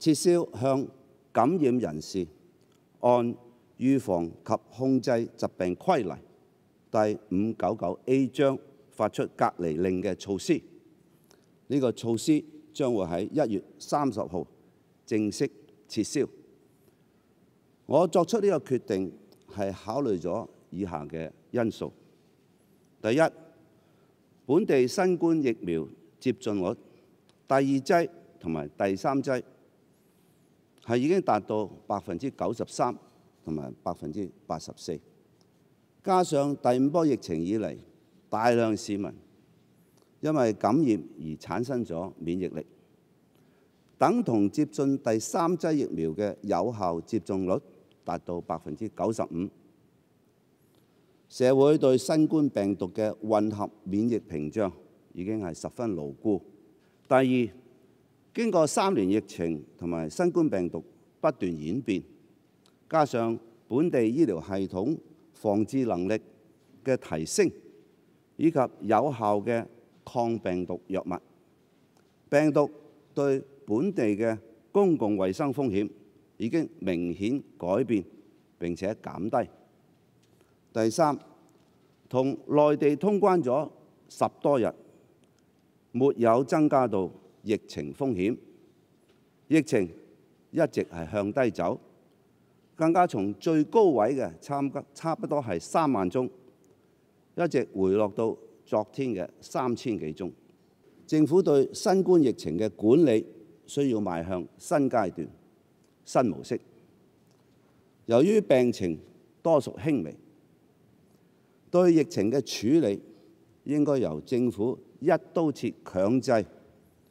撤銷向感染人士按預防及控制疾病規例第五九九 A 章發出隔離令嘅措施。呢個措施將會喺一月三十號正式撤銷。我作出呢個決定係考慮咗以下嘅因素：第一，本地新冠疫苗接種率第二劑同埋第三劑係已經達到百分之九十三同埋百分之八十四，加上第五波疫情以嚟大量市民因為感染而產生咗免疫力，等同接種第三劑疫苗嘅有效接種率達到百分之九十五。社會對新冠病毒嘅混合免疫屏障已經係十分牢固。第二，經過三年疫情同埋新冠病毒不斷演變，加上本地醫療系統防治能力嘅提升，以及有效嘅抗病毒藥物，病毒對本地嘅公共衛生風險已經明顯改變並且減低。第三，同內地通關咗十多日，沒有增加到疫情風險，疫情一直係向低走，更加從最高位嘅差差不多係三萬宗，一直回落到昨天嘅三千幾宗。政府對新冠疫情嘅管理需要邁向新階段、新模式。由於病情多屬輕微。對疫情嘅處理應該由政府一刀切強制，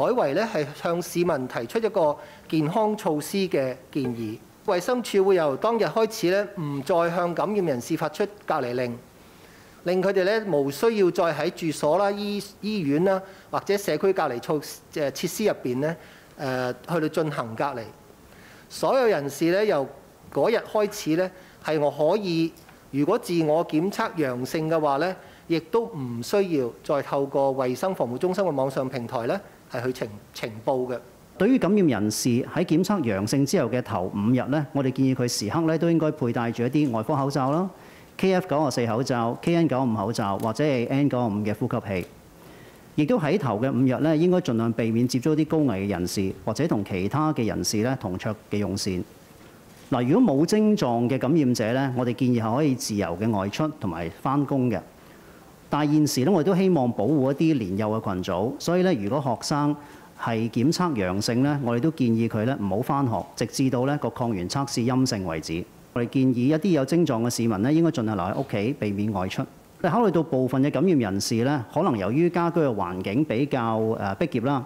改為咧係向市民提出一個健康措施嘅建議。衛生署會由當日開始咧，唔再向感染人士發出隔離令，令佢哋咧無需要再喺住所啦、醫醫院啦或者社區隔離措誒設施入邊咧誒去到進行隔離。所有人士咧由嗰日開始咧係我可以。如果自我檢測陽性嘅話咧，亦都唔需要再透過衛生防護中心嘅網上平台咧，係去情情報嘅。對於感染人士喺檢測陽性之後嘅頭五日咧，我哋建議佢時刻咧都應該佩戴住一啲外科口罩啦、KF 九啊四口罩、KN 九五口罩或者係 N 九五嘅呼吸器。亦都喺頭嘅五日咧，應該盡量避免接觸啲高危嘅人士，或者同其他嘅人士咧同桌嘅用膳。嗱，如果冇症狀嘅感染者咧，我哋建議係可以自由嘅外出同埋返工嘅。但係現時咧，我哋都希望保護一啲年幼嘅群組，所以咧，如果學生係檢測陽性咧，我哋都建議佢咧唔好翻學，直至到咧個抗原測試陰性為止。我哋建議一啲有症狀嘅市民咧，應該盡量留喺屋企，避免外出。考慮到部分嘅感染人士咧，可能由於家居嘅環境比較誒逼仄啦。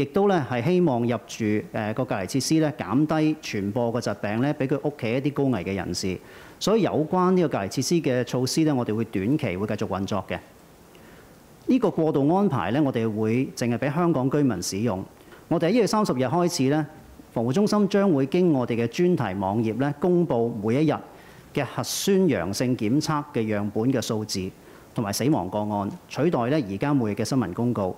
亦都咧係希望入住誒個隔離設施咧，減低傳播個疾病咧，俾佢屋企一啲高危嘅人士。所以有關呢個隔離設施嘅措施咧，我哋會短期會繼續運作嘅。呢個過渡安排咧，我哋會淨係俾香港居民使用。我哋喺一月三十日開始咧，防護中心將會經我哋嘅專題網頁咧，公佈每一日嘅核酸陽性檢測嘅樣本嘅數字同埋死亡個案，取代咧而家每日嘅新聞公告。